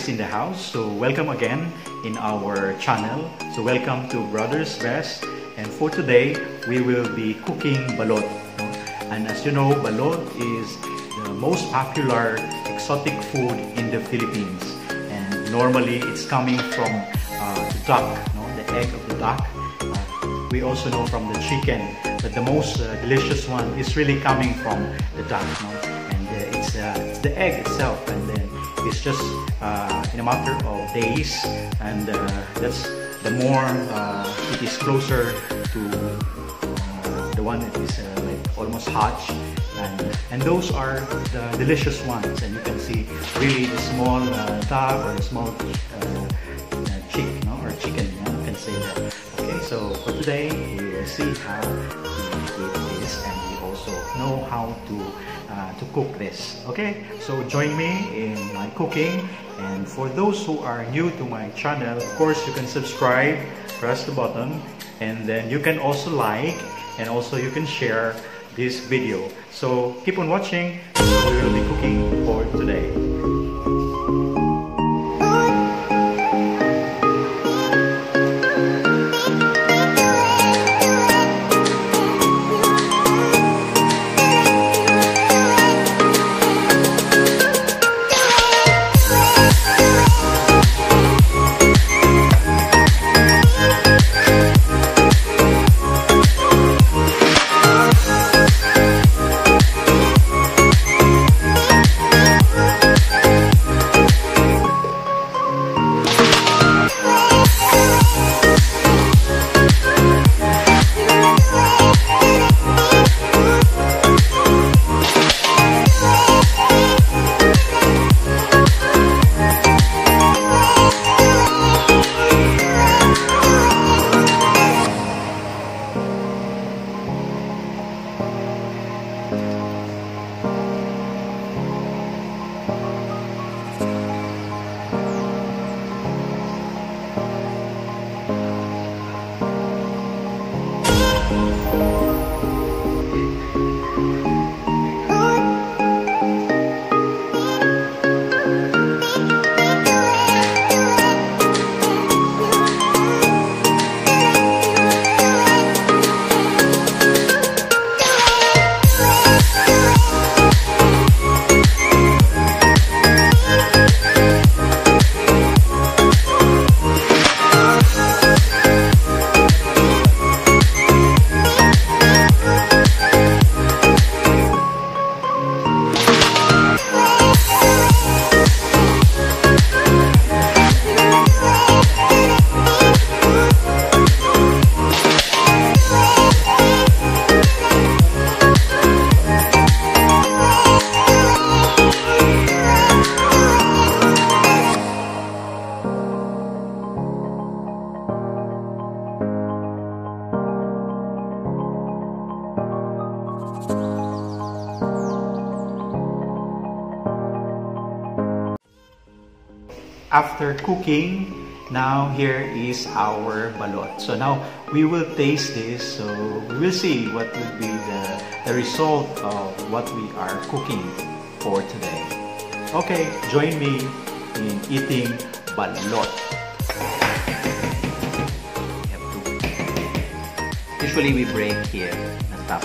is in the house. So welcome again in our channel. So welcome to Brothers Best. And for today, we will be cooking balut. And as you know, balut is the most popular exotic food in the Philippines. And normally, it's coming from uh, the duck, no? the egg of the duck. Uh, we also know from the chicken that the most uh, delicious one is really coming from the duck. No? And uh, it's, uh, it's the egg itself. And then it's just uh, in a matter of days. And uh, that's the more uh, it is closer to the one that is like almost hatched and, and those are the delicious ones and you can see really the small uh, duck or small uh, chick no? or chicken no? you can say that okay so for today we will see how eat this and also know how to uh, to cook this okay? So join me in my cooking. And for those who are new to my channel of course you can subscribe press the button and then you can also like and also you can share this video. So keep on watching. We will be cooking for today after cooking, now here is our balut. So now we will taste this. So we will see what will be the, the result of what we are cooking for today. Okay, join me in eating balut. Usually we break here the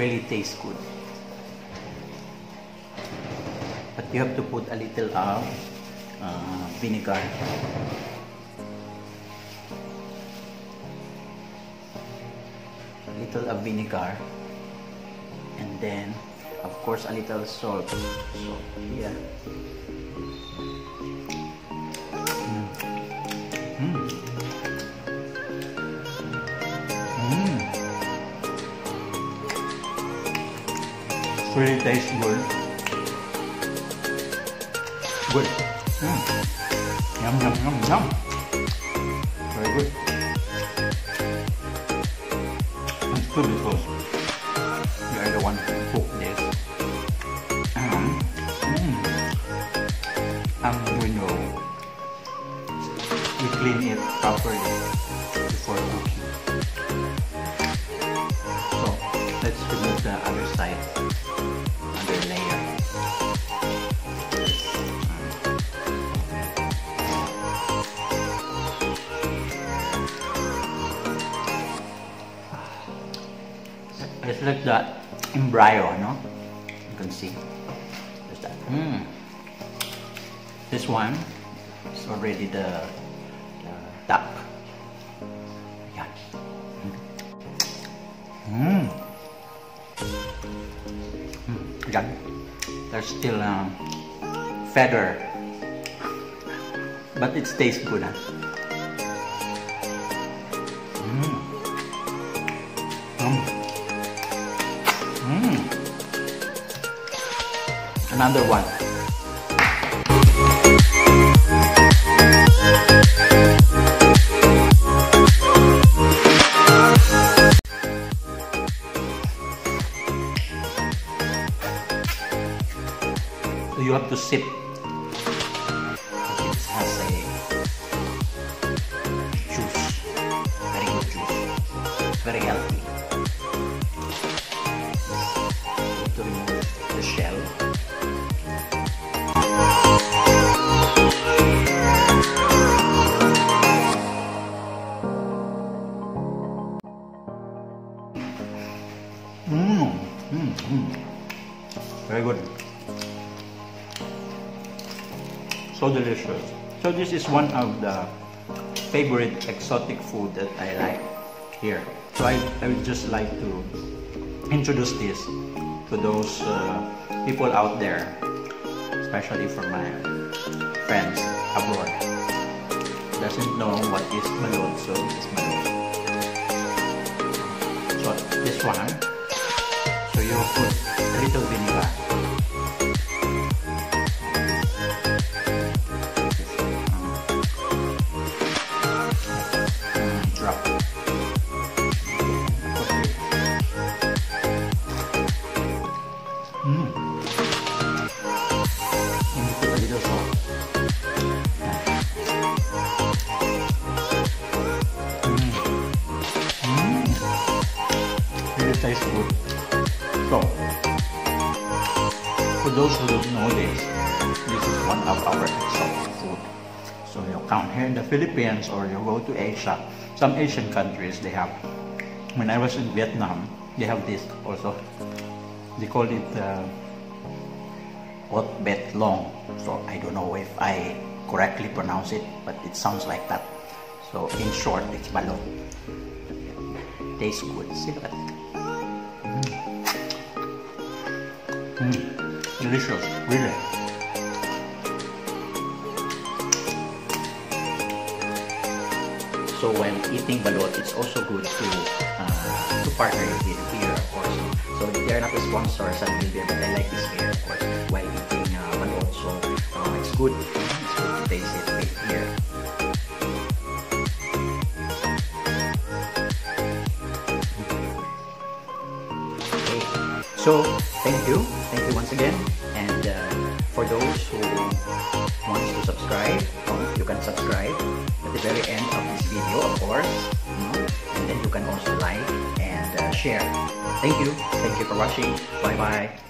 Really, tastes good. But you have to put a little of uh, vinegar. A little of vinegar. And then, of course, a little salt. Salt here. Really tastes good. Good. Mm. Yum, yum, yum, yum. Very good. It's good because you are the one who cook this. Mm. um, you know, we clean it properly It's like the embryo, no? You can see. That. Mm. This one is already the, the duck. Yeah. Mm. Mm. There's still um, feather, but it tastes good. Huh? Another one. So you have to sip. So delicious. So this is one of the favorite exotic food that I like here. So I, I would just like to introduce this to those uh, people out there, especially for my friends abroad. Doesn't know what is balut, so this is balut. So this one, so you put a little vinegar. For those who don't know this, this is one of our exotic food. So you come here in the Philippines or you go to Asia, some Asian countries they have. When I was in Vietnam, they have this also they call it uh, Ot Bet Long. So I don't know if I correctly pronounce it, but it sounds like that. So in short, it's balut. Tastes good. See that? Mm. Mm. Delicious, really. So when eating balut, it's also good to uh, to partner it with beer, of course. So they're not the sponsors of beer, but I like this beer, of course, while eating uh, balut. So uh, it's good. It's good to taste it with beer. So thank you, thank you once again, and uh, for those who wants to subscribe, you can subscribe at the very end of this video, of course, and then you can also like and uh, share. Thank you, thank you for watching. Bye bye.